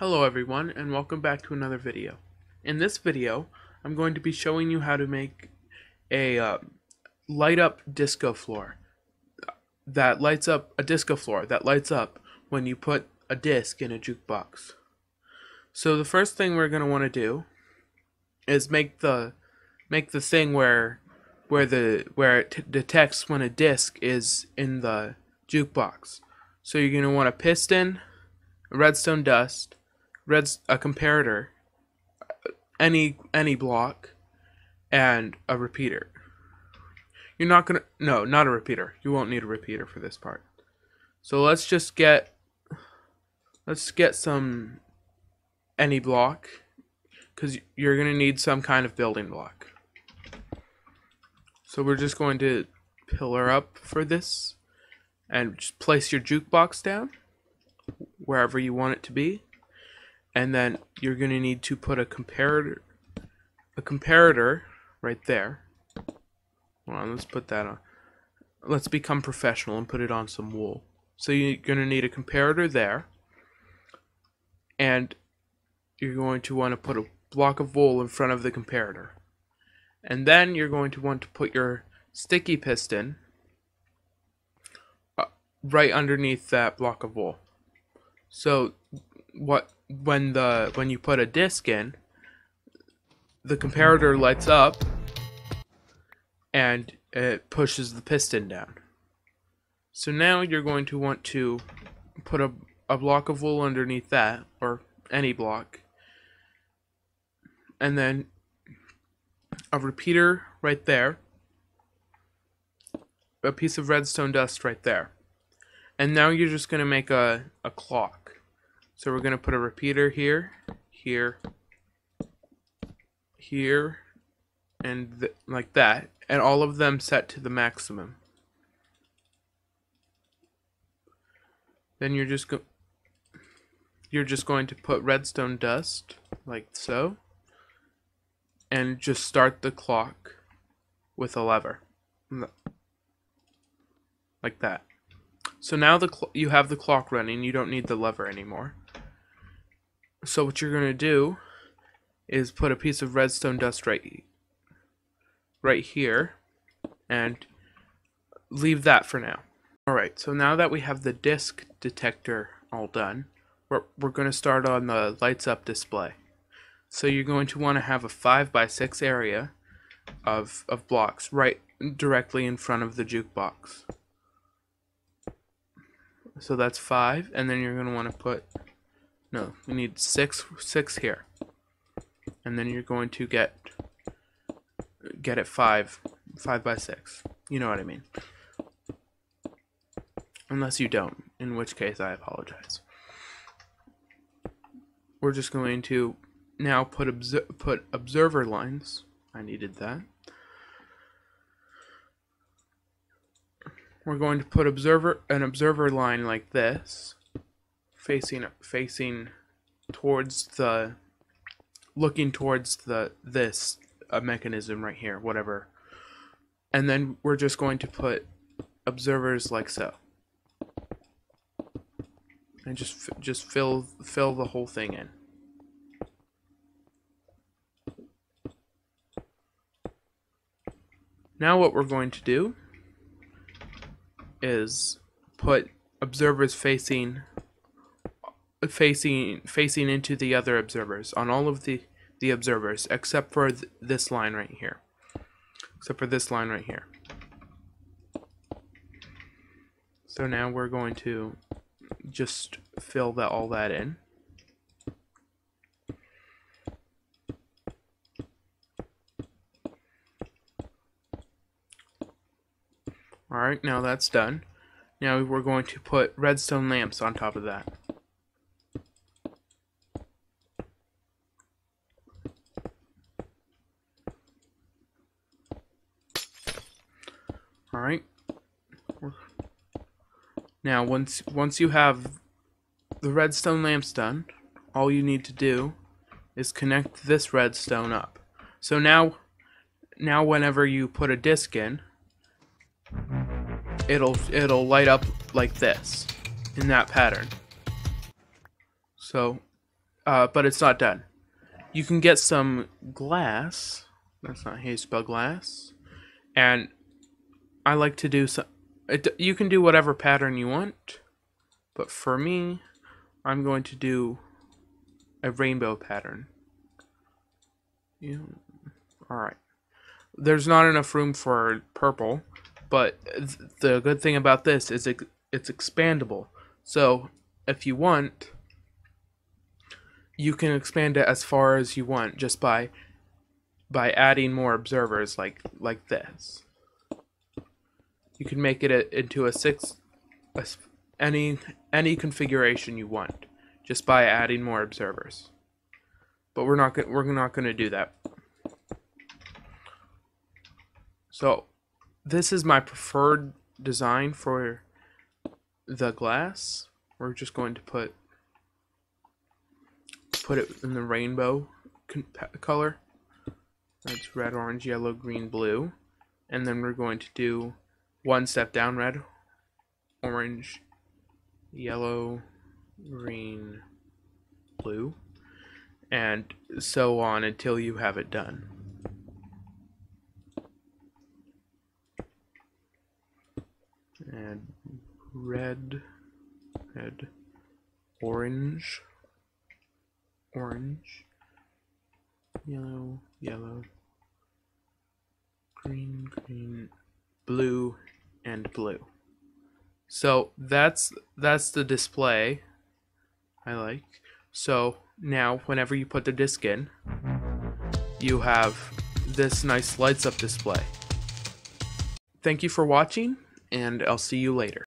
Hello everyone and welcome back to another video. In this video I'm going to be showing you how to make a uh, light up disco floor that lights up a disco floor that lights up when you put a disc in a jukebox. So the first thing we're going to want to do is make the make the thing where where the where it detects when a disc is in the jukebox. So you're going to want a piston, redstone dust, red a comparator, any any block, and a repeater. You're not gonna no, not a repeater. You won't need a repeater for this part. So let's just get let's get some any block because you're gonna need some kind of building block. So we're just going to pillar up for this and just place your jukebox down wherever you want it to be and then you're going to need to put a comparator a comparator right there. Hold on let's put that on. Let's become professional and put it on some wool. So you're going to need a comparator there and you're going to want to put a block of wool in front of the comparator. And then you're going to want to put your sticky piston uh, right underneath that block of wool. So what when the when you put a disc in, the comparator lights up and it pushes the piston down. So now you're going to want to put a, a block of wool underneath that, or any block, and then a repeater right there, a piece of redstone dust right there. And now you're just going to make a, a clock. So we're going to put a repeater here, here, here, and th like that, and all of them set to the maximum. Then you're just go you're just going to put redstone dust like so and just start the clock with a lever. Like that. So now the you have the clock running you don't need the lever anymore so what you're going to do is put a piece of redstone dust right, right here and leave that for now. Alright, so now that we have the disk detector all done, we're, we're going to start on the lights up display. So you're going to want to have a 5 by 6 area of, of blocks right directly in front of the jukebox. So that's 5, and then you're going to want to put no, we need six six here. And then you're going to get get it five five by six. You know what I mean. Unless you don't, in which case I apologize. We're just going to now put obser put observer lines. I needed that. We're going to put observer an observer line like this facing facing towards the looking towards the this a mechanism right here whatever. And then we're just going to put observers like so. And just just fill fill the whole thing in. Now what we're going to do is put observers facing facing facing into the other observers on all of the the observers except for th this line right here except for this line right here so now we're going to just fill that all that in Alright, now that's done. Now we're going to put redstone lamps on top of that. Alright. Now, once once you have the redstone lamps done, all you need to do is connect this redstone up. So now, now whenever you put a disc in, it'll it'll light up like this, in that pattern. So, uh, but it's not done. You can get some glass. That's not you spell glass. And I like to do some. It, you can do whatever pattern you want, but for me, I'm going to do a rainbow pattern. Yeah. All right. There's not enough room for purple, but th the good thing about this is it, it's expandable. So if you want, you can expand it as far as you want just by by adding more observers like like this. You can make it a, into a six a, any any configuration you want just by adding more observers. But we're not we're not going to do that. So this is my preferred design for the glass. We're just going to put put it in the rainbow color. That's red, orange, yellow, green, blue. And then we're going to do one step down red, orange, yellow, green, blue, and so on until you have it done. And red, red, orange, orange, yellow, yellow, green, green, blue, and blue. So that's that's the display I like. So now whenever you put the disc in, you have this nice lights up display. Thank you for watching and I'll see you later.